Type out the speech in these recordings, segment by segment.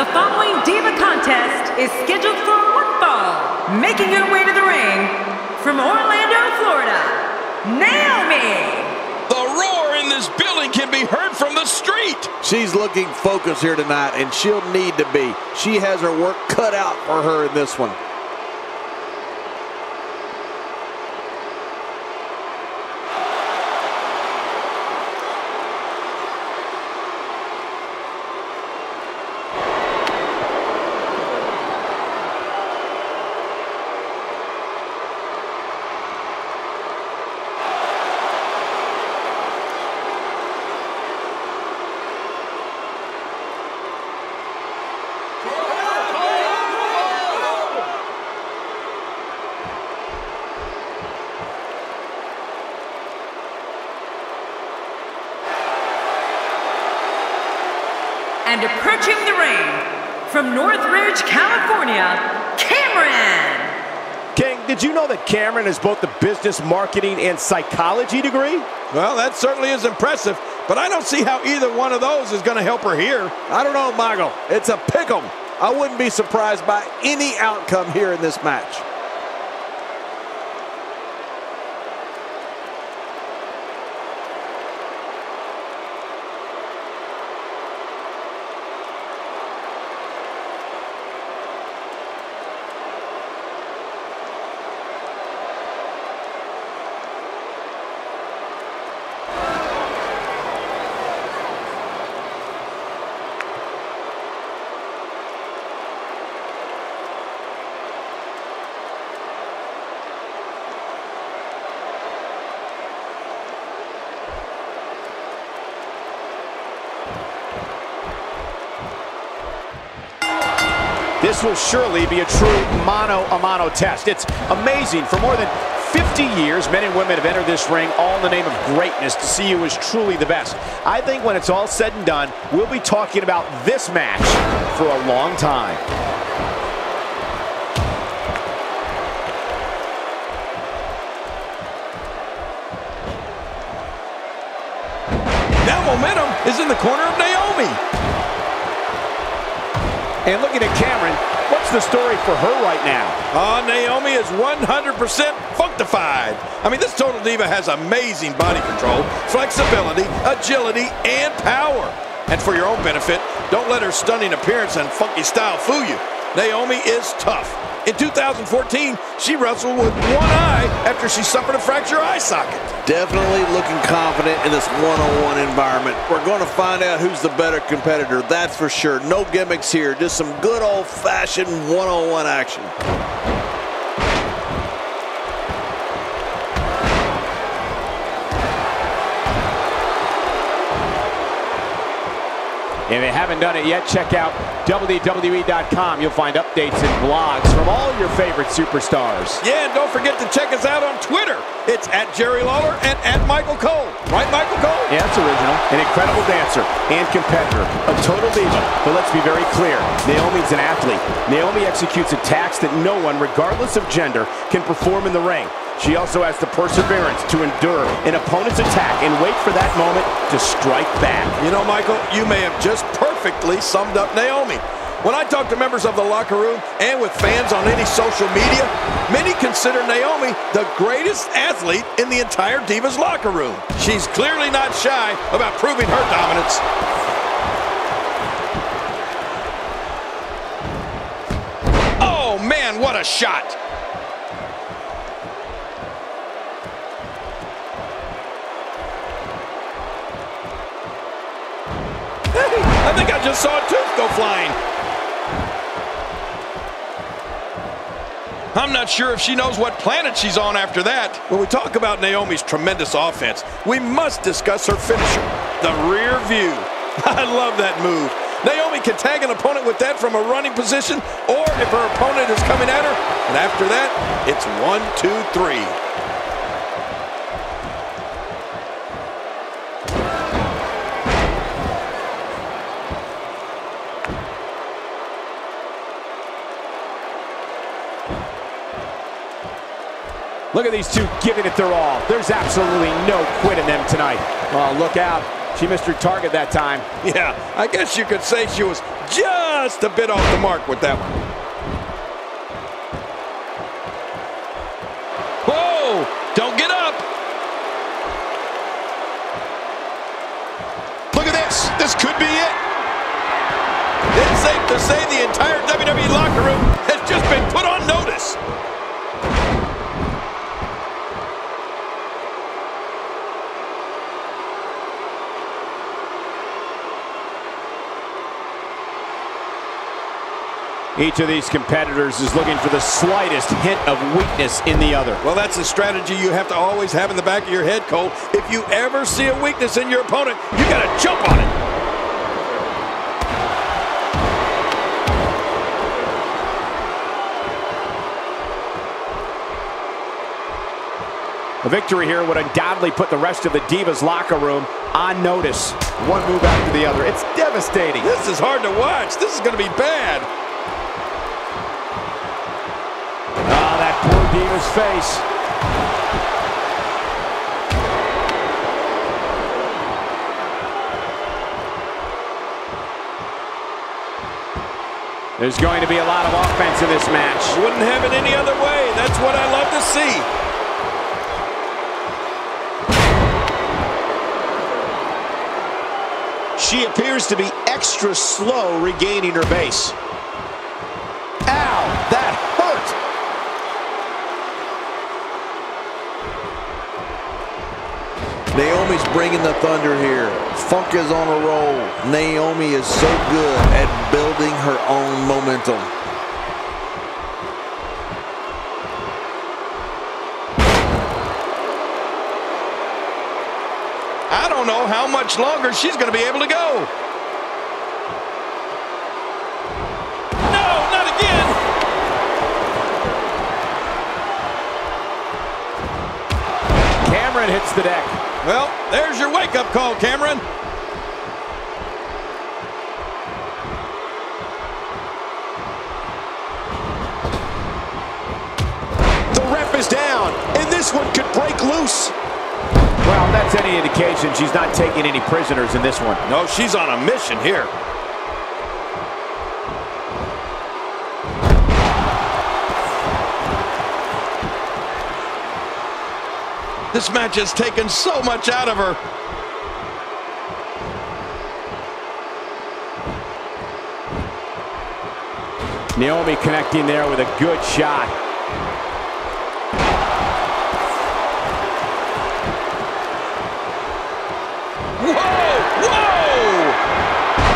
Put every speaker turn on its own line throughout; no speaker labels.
The following Diva contest is scheduled for one fall. Making her way to the ring from Orlando, Florida, Naomi.
The roar in this building can be heard from the street.
She's looking focused here tonight, and she'll need to be. She has her work cut out for her in this one.
And approaching the ring from Northridge, California, Cameron.
King, did you know that Cameron has both a business marketing and psychology degree?
Well, that certainly is impressive, but I don't see how either one of those is going to help her here.
I don't know, Michael. It's a pick 'em. I wouldn't be surprised by any outcome here in this match.
This will surely be a true mano-a-mano test. It's amazing. For more than 50 years, men and women have entered this ring all in the name of greatness to see who is truly the best. I think when it's all said and done, we'll be talking about this match for a long time.
Now momentum is in the corner of Naomi.
And looking at Cameron, what's the story for her right now?
Oh, Naomi is 100% functified. I mean, this Total Diva has amazing body control, flexibility, agility, and power. And for your own benefit, don't let her stunning appearance and funky style fool you. Naomi is tough. In 2014, she wrestled with one eye after she suffered a fractured eye socket.
Definitely looking confident in this one-on-one environment. We're going to find out who's the better competitor, that's for sure. No gimmicks here, just some good old-fashioned one-on-one action.
If you haven't done it yet, check out WWE.com. You'll find updates and blogs from all your favorite superstars.
Yeah, and don't forget to check us out on Twitter. It's at Jerry Lawler and at Michael Cole. Right, Michael Cole?
Yeah, that's original. An incredible dancer and competitor. A total diva. But let's be very clear. Naomi's an athlete. Naomi executes attacks that no one, regardless of gender, can perform in the ring. She also has the perseverance to endure an opponent's attack and wait for that moment to strike back.
You know, Michael, you may have just perfectly summed up Naomi. When I talk to members of the locker room and with fans on any social media, many consider Naomi the greatest athlete in the entire Divas locker room. She's clearly not shy about proving her dominance. Oh, man, what a shot! I think I just saw a tooth go flying. I'm not sure if she knows what planet she's on after that. When we talk about Naomi's tremendous offense, we must discuss her finisher, the rear view. I love that move. Naomi can tag an opponent with that from a running position, or if her opponent is coming at her, and after that, it's one, two, three.
Look at these two giving it their all. There's absolutely no quit in them tonight.
Oh, look out.
She missed her target that time.
Yeah, I guess you could say she was just a bit off the mark with that one. Whoa! Don't get up!
Look at this. This could be it.
It's safe to say the entire WWE locker room has just been put on notice.
Each of these competitors is looking for the slightest hint of weakness in the other.
Well, that's a strategy you have to always have in the back of your head, Cole. If you ever see a weakness in your opponent, you got to jump on it.
A victory here would undoubtedly put the rest of the Divas locker room on notice. One move after the other. It's devastating.
This is hard to watch. This is going to be bad.
Ah, that poor Diva's face. There's going to be a lot of offense in this match.
Wouldn't have it any other way. That's what I love to see.
She appears to be extra slow regaining her base.
Naomi's bringing the thunder here. Funk is on a roll. Naomi is so good at building her own momentum.
I don't know how much longer she's going to be able to go. No, not again.
Cameron hits the deck.
Well, there's your wake-up call, Cameron.
The ref is down, and this one could break loose.
Well, that's any indication she's not taking any prisoners in this one.
No, she's on a mission here. This match has taken so much out of her.
Naomi connecting there with a good shot.
Whoa! Whoa!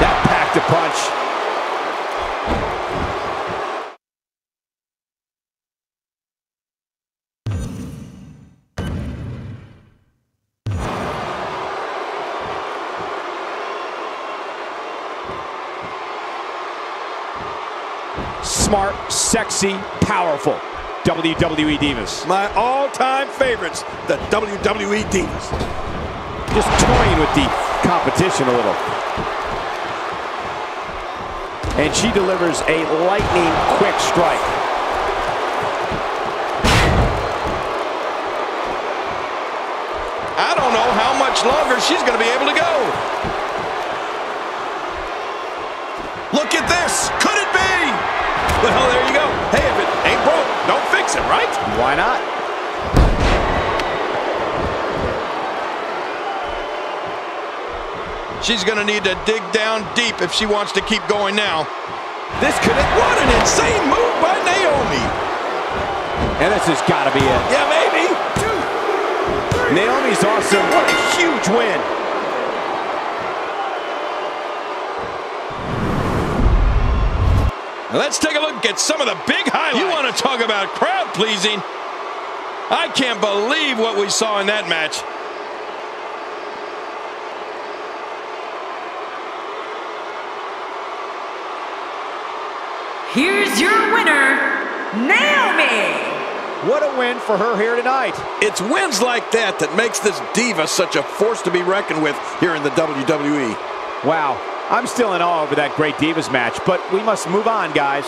That packed a punch. Smart, sexy, powerful. WWE Divas.
My all-time favorites, the WWE Divas.
Just toying with the competition a little. And she delivers a lightning quick strike.
I don't know how much longer she's going to be able to go. Look at this. Could it be? Well, there you go. Hey, if it ain't broke, don't fix it, right?
Why not?
She's going to need to dig down deep if she wants to keep going now. This could... have... What an insane move by Naomi.
And this has got to be it.
Yeah, maybe.
Naomi's awesome. What a huge win.
Let's take a look at some of the big highlights. You want to talk about crowd pleasing? I can't believe what we saw in that match.
Here's your winner, Naomi.
What a win for her here tonight.
It's wins like that that makes this diva such a force to be reckoned with here in the WWE.
Wow. I'm still in awe over that great Divas match, but we must move on, guys.